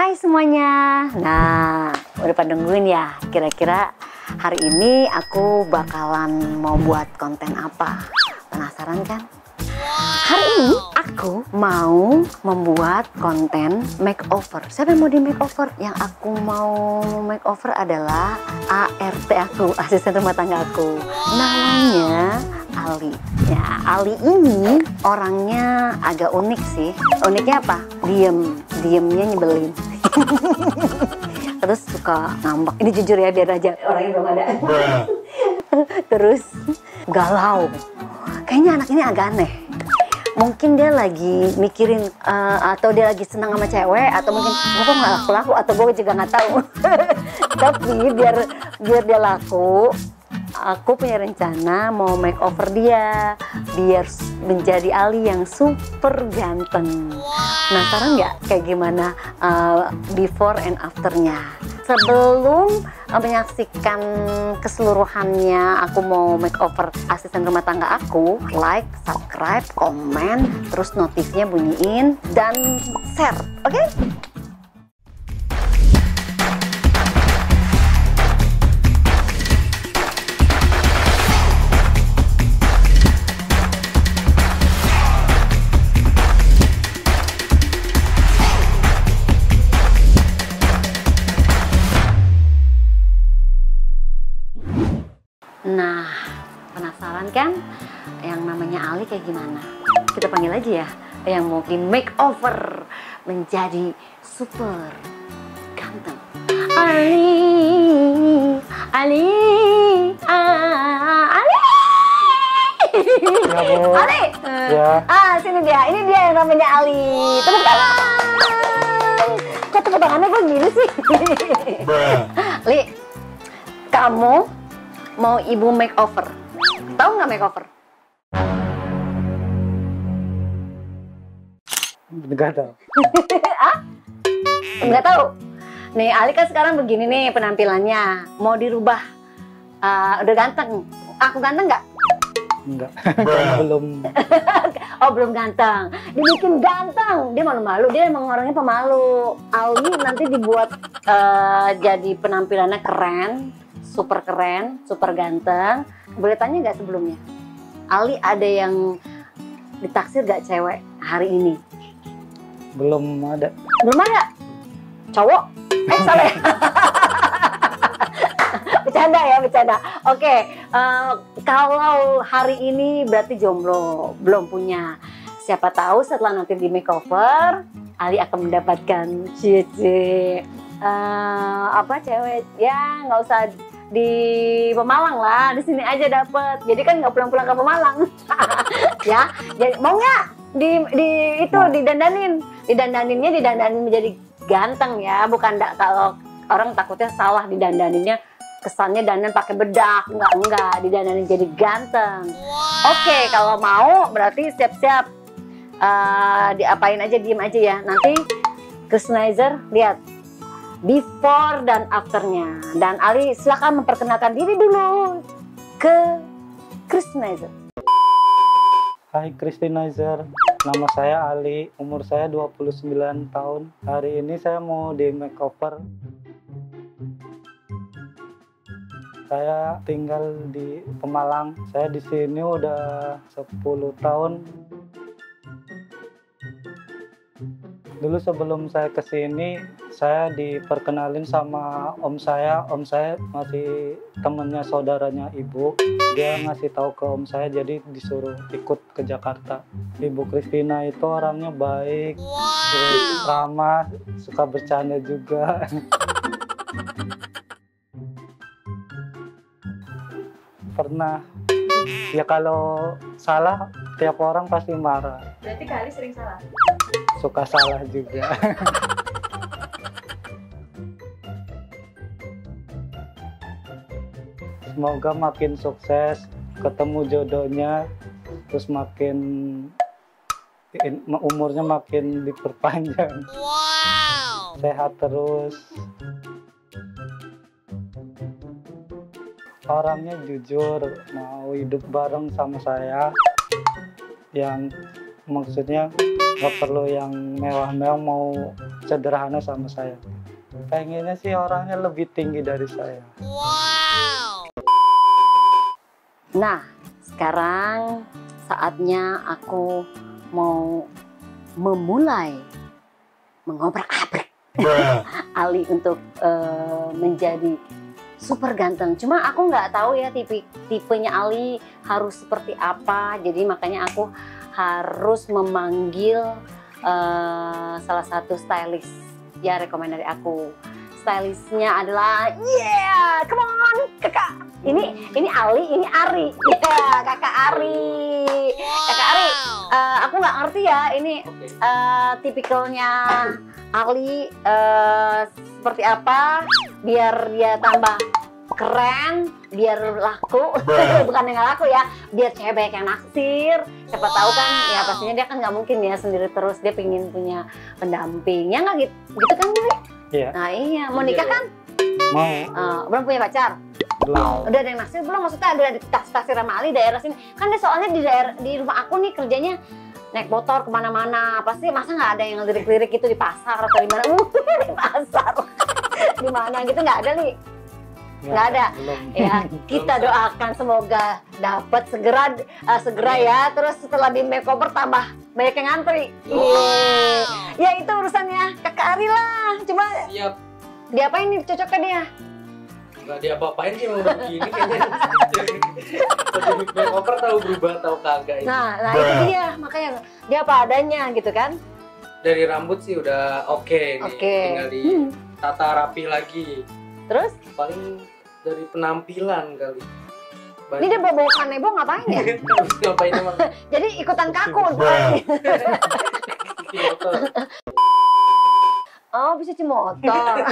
Hai semuanya. Nah, udah pada nungguin ya. Kira-kira hari ini aku bakalan mau buat konten apa? Penasaran kan? Hari ini aku mau membuat konten makeover. Siapa yang mau di makeover? Yang aku mau makeover adalah ART aku, asisten rumah tangga aku. Namanya Ali. Ya, Ali ini orangnya agak unik sih. Uniknya apa? Diem, diemnya nyebelin. Terus suka ngambek. Ini jujur ya biar aja orangnya belum ada. Terus galau. Kayaknya anak ini agak aneh mungkin dia lagi mikirin uh, atau dia lagi senang sama cewek atau mungkin gue kok nggak laku laku atau gue juga nggak tahu tapi biar biar dia laku aku punya rencana mau make over dia biar menjadi Ali yang super ganteng. Penasaran nggak kayak gimana uh, before and afternya? Sebelum menyaksikan keseluruhannya, aku mau make over asisten rumah tangga aku. Like, subscribe, komen, terus notifnya bunyiin dan share, oke? Okay? Kan yang namanya Ali kayak gimana? Kita panggil aja ya yang mau di makeover menjadi super ganteng. Ali, Ali, ah, Ali. Ya, Bu. Ali. Ya. Ah, sini dia. Ini dia yang namanya Ali. Tepuk tangan. Kok tepuk tangannya kok gini sih? Li, kamu mau ibu makeover. Tahu nggak makeover? Enggak tahu. ah? Nggak tahu. Nih, Ali kan sekarang begini nih penampilannya. Mau dirubah. Ah, udah ganteng. Aku ganteng nggak? Enggak. Belum Oh, belum ganteng. Dibikin ganteng. Dia malu-malu. Dia emang orangnya pemalu. Ali nanti dibuat eh, jadi penampilannya keren. Super keren, super ganteng. Boleh tanya nggak sebelumnya? Ali ada yang ditaksir gak cewek hari ini? belum ada. Belum ada. Cowok? Eh, salah ya? bercanda ya, bercanda. Oke, eh, kalau hari ini berarti jomblo, belum punya. Siapa tahu setelah nanti di makeover, Ali akan mendapatkan cici eh, apa cewek ya nggak usah di Pemalang lah, di sini aja dapet. Jadi kan nggak pulang-pulang ke Pemalang, ya. Jadi mau nggak di di itu didandanin, didandaninnya didandanin menjadi ganteng ya, bukan da, kalau orang takutnya salah didandaninnya kesannya dandan pakai bedak, enggak enggak, didandanin jadi ganteng. Oke, kalau mau berarti siap-siap Eh, diapain aja diem aja ya. Nanti Kristenizer lihat before dan afternya. Dan Ali silakan memperkenalkan diri dulu ke Kristenizer. Hai Christinizer. Nama saya Ali, umur saya 29 tahun. Hari ini saya mau di makeover. Saya tinggal di Pemalang. Saya di sini udah 10 tahun. Dulu sebelum saya ke sini, saya diperkenalin sama om saya. Om saya masih temennya saudaranya ibu. Dia ngasih tahu ke om saya, jadi disuruh ikut ke Jakarta. Ibu Kristina itu orangnya baik, terus ramah, suka bercanda juga. Pernah. Ya kalau salah, tiap orang pasti marah. Berarti kali sering salah. Suka salah juga. Semoga makin sukses, ketemu jodohnya, terus makin in- umurnya makin diperpanjang. Sehat terus. Orangnya jujur, mau hidup bareng sama saya. Yang maksudnya nggak perlu yang mewah-mewah mau sederhana sama saya. Pengennya sih orangnya lebih tinggi dari saya. Nah, sekarang saatnya aku mau memulai mengobrak-abrik Ali untuk eh, menjadi super ganteng. Cuma aku nggak tahu ya tipe tipenya Ali harus seperti apa. Jadi makanya aku harus memanggil eh, salah satu stylist ya rekomend dari aku. Stylistnya adalah yeah, come on kakak. Ini ini Ali, ini Ari. Ya, kakak Ari. Kakak Ari, eh, aku nggak ngerti ya ini eh, tipikalnya Ali eh, seperti apa biar dia tambah keren biar laku. Bukan yang laku ya biar cewek banyak yang naksir. Siapa tahu kan ya pastinya dia kan nggak mungkin ya sendiri terus dia pengen punya pendamping. Ya nggak gitu gitu kan Boy? Iya. nah iya. Mau nikah kan? Mau. Eh, belum punya pacar? Dulu. udah ada yang naksir belum? Maksudnya ada di tas tasir sama Ali daerah sini? Kan dia soalnya di daerah di rumah aku nih kerjanya naik motor ke mana-mana. Pasti masa nggak ada yang lirik-lirik gitu di pasar atau di mana? Uh, di pasar di mana gitu nggak ada nih Nggak ada. Belum. ya kita doakan semoga dapat segera eh, segera ya terus setelah di makeover tambah banyak yang ngantri Iya. ya itu urusannya kakak Ari lah cuma Siap. diapain nih cocoknya dia Gak diapa-apain sih udah begini kayaknya. Jadi makeover tahu berubah tahu kagak ini. nah nah itu dia makanya dia apa adanya gitu kan Dari rambut sih udah oke nih. Oke. Tinggal Hmm. Ditata rapi lagi. terus Paling dari penampilan kali. ini dia bawa bawa kanebo ngapain ya ngapain emang? jadi ikutan kaku Motor. oh bisa cuci motor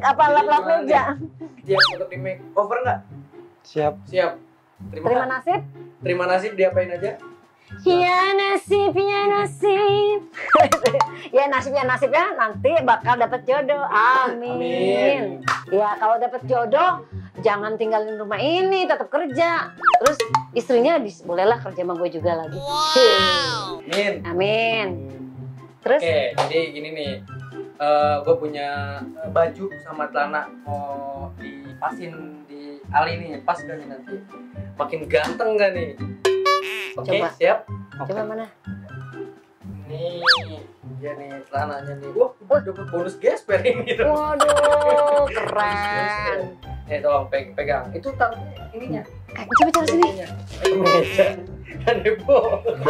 apa lap lap meja Siap untuk di makeover nggak? Siap. Siap. Terima, terima nasib terima nasib diapain aja? Ya nasib, ya nasib. Ya nasib, ya nasib ya nanti bakal dapat jodoh. Amin. Ya kalau dapat jodoh, jangan tinggalin rumah ini, tetap kerja. Terus istrinya bolehlah kerja sama gue juga lagi. Min. Amin. Terus Oke, jadi gini nih. gue punya baju sama celana mau dipasin di Ali nih, pas gak nih nanti? Makin ganteng gak nih? Oke, Coba. siap. Coba mana? Nih, dia nih celananya nih. Wah, wah dapat bonus gesper ini. Waduh, keren. Nih, tolong pe- pegang. Itu tang ininya. Eh, Coba cara sini. Eh, meja. Dan heboh.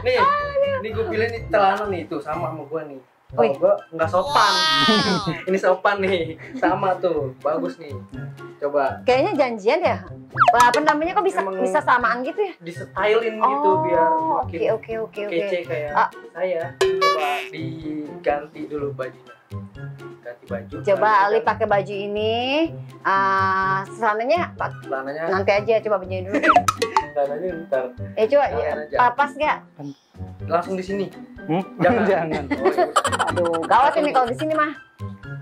nih, ini gue pilih nih celana nih tuh sama sama gue nih. Oh, Wih. gue nggak sopan. ini sopan nih, sama tuh, bagus nih. Coba Kayaknya janjian ya. Wah, apa namanya kok bisa Emang- bisa samaan gitu ya? disetylin gitu biar Oh, makin Oke, oke, oke, oke. kece kayak Ah. saya. Coba diganti dulu bajunya. Ganti baju. Coba Ganti Ali pakai baju ini. Ah, celananya celananya. nanti aja coba bajunya dulu. Celananya ntar. Eh coba ya, pas gak? Langsung di sini. Hmm? Jangan. Jangan. Oh, ya udah. Aduh, gawat ini kalau di sini mah.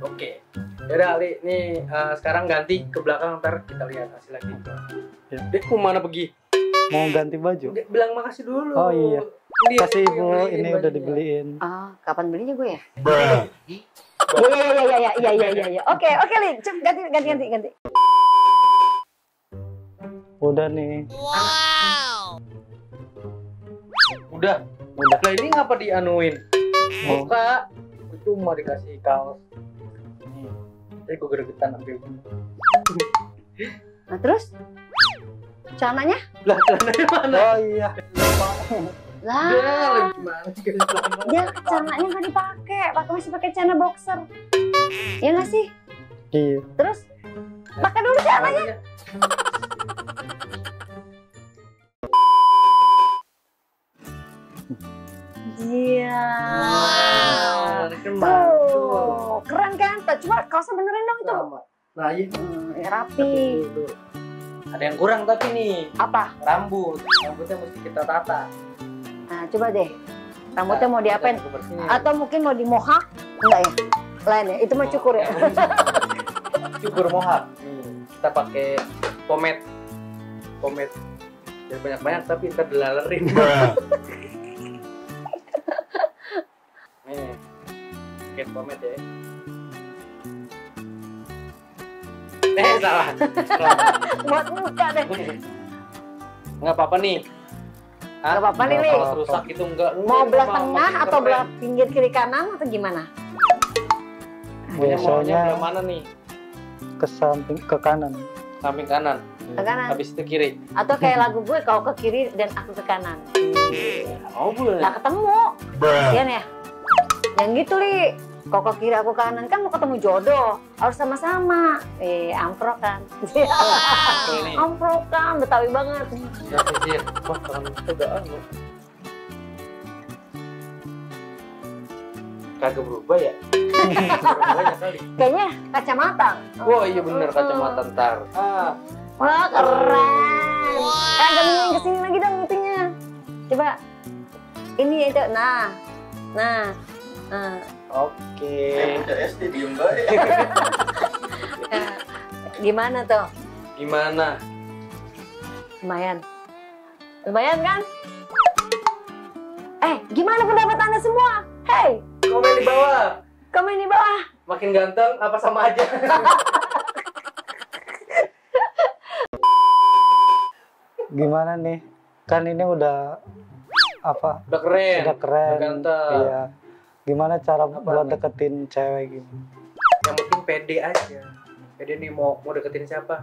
Oke. Yaudah Ali, nih eh, sekarang ganti ke belakang ntar kita lihat hasil lagi. Ya. Dia mau mana pergi? Mau ganti baju. Dia bilang makasih dulu. Oh, iya. Dia Kasih ibu, ini udah dibeliin. Ah, kapan belinya gue ya? Iya iya iya iya iya iya iya iya. Oke oke Li, Cep, ganti ganti ganti ganti. Udah nih. Udah. Udah. Lah ini ngapa dianuin? Oh. Buka. Cuma dikasih kaos. Nih. Tapi gue gregetan sampai begini. Nah terus celananya? Lah, celananya mana? Oh iya. Lah, lagi gimana dia celananya nggak dipakai, pakai masih pakai celana boxer. Ya nggak sih? Iya. Terus pakai dulu celananya. Iya. Kan mantul. Tuh, keren kan? Coba kaosnya benerin dong itu. Sama. Nah, iya. Hmm, ya rapi. Ada yang kurang tapi nih Apa? rambut. Rambutnya mesti kita tata. Nah, coba deh. Rambutnya mau diapain? Atau mungkin mau di mohak? Enggak ya? Lain ya? Itu mah cukur ya? cukur mohak. Nih, kita pakai pomade. Pomade. Jangan banyak-banyak tapi kita delalerin. pamit ya. Eh salah. Salah. Buat muka deh. Nggak apa-apa nih. Hah? Gak apa-apa nih. Kalau rusak itu enggak. Mau belah tengah atau belah pinggir kiri kanan atau gimana? Biasanya belah mana nih? ke samping ke kanan Samping kanan. Ke kanan. Habis itu kiri. Atau kayak lagu gue kau ke kiri dan aku ke kanan. Oh boleh. Lah ketemu. Kasian ya. Yang gitu li. Kau ke kiri aku kanan kan mau ketemu jodoh. Harus sama-sama. Eh, amprok kan. Amprok kan, betawi banget. Wah, kita udah anu. Kagak berubah ya? Banyak kali. Kayaknya kacamata. Wah iya bener kacamata ntar. Ah, Wah keren. Eh gandengin ke sini lagi dong itunya. Coba. Ini itu. Nah. Nah. Nah. Oke. SD diem baik. Nah. Gimana tuh? Gimana? Lumayan. Lumayan kan? Eh, gimana pendapat Anda semua? Hey, Komen di bawah. komen di bawah. Makin ganteng apa sama aja? gimana nih kan ini udah apa Udah keren. udah keren udah ganteng. iya gimana cara Apa buat nih? deketin cewek gitu Yang penting pede aja. Pede nih mau mau deketin siapa?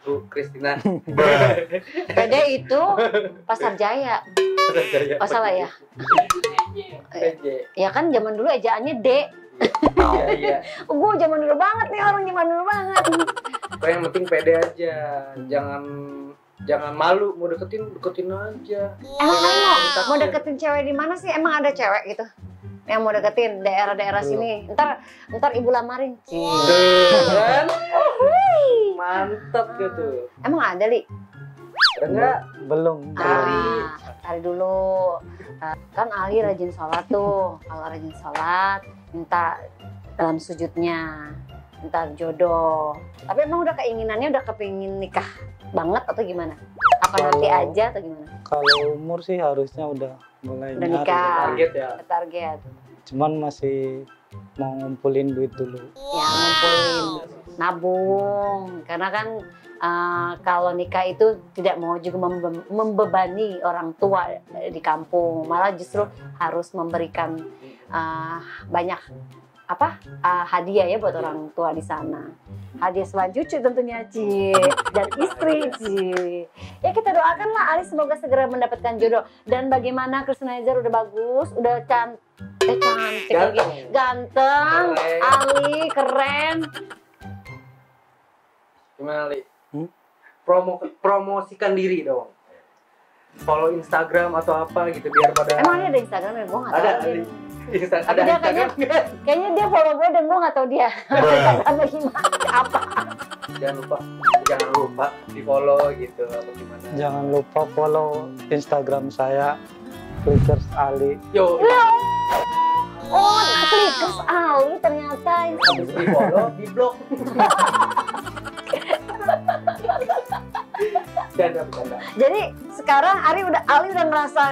Bu Kristina. PD itu Pasar Jaya. Oh salah ya? Pede. Ya kan zaman dulu ejaannya D. Iya iya. Oh, gue zaman dulu banget nih orang zaman dulu banget. Pokoknya yang penting pede aja. Jangan jangan malu mau deketin deketin aja. Emang mau, mau deketin cewek di mana sih? Emang ada cewek gitu? Yang mau deketin daerah-daerah sini. Ntar ntar ibu lamarin. Tuh, kan? Mantap gitu. Emang ada li? Enggak? belum Ah, cari dulu. Ah, kan Ali rajin sholat tuh. Kalau rajin sholat, minta dalam sujudnya, minta jodoh. Tapi emang udah keinginannya udah kepingin nikah banget atau gimana? Apa nanti Kalau- aja atau gimana? kalau umur sih harusnya udah mulai Udah nikah. Target ya. Target. Cuman masih mau ngumpulin duit dulu Ya ngumpulin, nabung. Karena kan ah, kalau nikah itu tidak mau juga membe- membebani orang tua di kampung. Malah justru harus memberikan ah, banyak apa ah, hadiah ya buat orang tua di sana. Hadiah cucu tentunya Ci dan istri Ci. Ya kita doakanlah Ali semoga segera mendapatkan jodoh. Dan bagaimana Krishnazer udah bagus, udah can eh cantik lagi. Ganteng. Ganteng, Keren. Ali keren. Gimana li? Hmm? Promo promosikan diri dong. Follow Instagram atau apa gitu biar pada Emang dia ada Instagram ya? Gue gak ada tahu. ada deh. Insta- ada dia Instagram nggak? Kayaknya dia follow gue dan gue gak tahu dia. Instagramnya gimana? Apa? jangan lupa jangan lupa di follow gitu apa gimana jangan lupa follow instagram saya Flickers Ali yo Oh, Clickers Ali ternyata. habis di follow di bercanda. Jadi sekarang Ari udah Ali udah ngerasa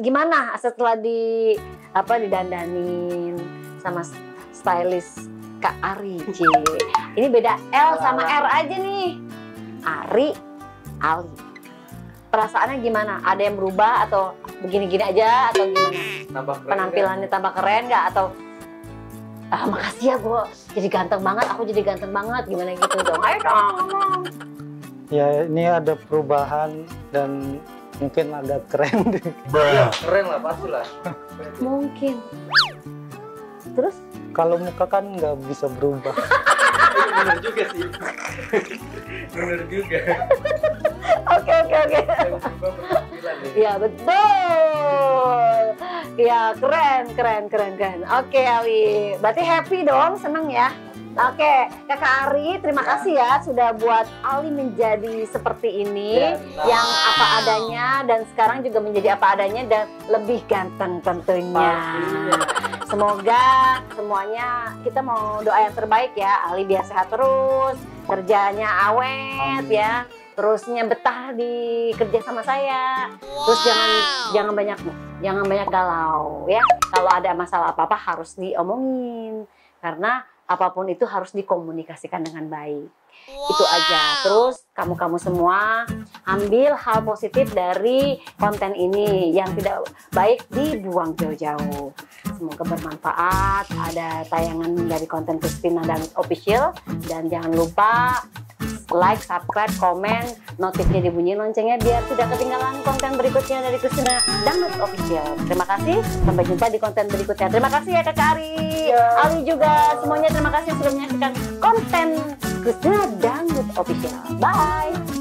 gimana setelah di apa didandanin sama stylist Kak Ari, Ci. Ini beda L sama R aja nih. Ari, Ali. Perasaannya gimana? Ada yang berubah atau begini-gini aja atau gimana? Keren Penampilannya tambah keren nggak? Atau ah makasih ya gue jadi ganteng banget. Aku jadi ganteng banget. Gimana gitu dong? Ayo dong ngomong. Ya ini ada perubahan dan mungkin agak keren? Iya, keren lah pasti lah. Mungkin. Terus? Kalau muka kan nggak bisa berubah. Bener juga sih. Bener juga oke. Ya betul. Ya keren keren keren keren. Oke Ali, berarti happy dong, seneng ya. Oke, Kakak Ari, terima kasih ya sudah buat Ali menjadi seperti ini, nah, yang apa adanya dan sekarang juga menjadi apa adanya dan lebih ganteng tentunya. pastinya. Semoga semuanya kita mau doa yang terbaik ya. Ali biar sehat terus, kerjanya awet Amin. ya. Terusnya betah di kerja sama saya. Terus jangan jangan banyak jangan banyak galau ya. Kalau ada masalah apa-apa harus diomongin. karena apa pun itu harus dikomunikasikan dengan baik. Itu aja. Terus kamu-kamu semua ambil hal positif dari konten ini yang tidak baik dibuang jauh-jauh. Semoga bermanfaat. Ada tayangan dari konten Christina dan official. Dan jangan lupa like, subscribe, komen, notifnya dibunyiin loncengnya biar tidak ketinggalan konten berikutnya dari Christina Dangdut Official. Terima kasih, sampai jumpa di konten berikutnya. Terima kasih ya Kakak Ari, Ali juga, semuanya terima kasih sudah menyaksikan konten Christina Dangdut Official. Bye!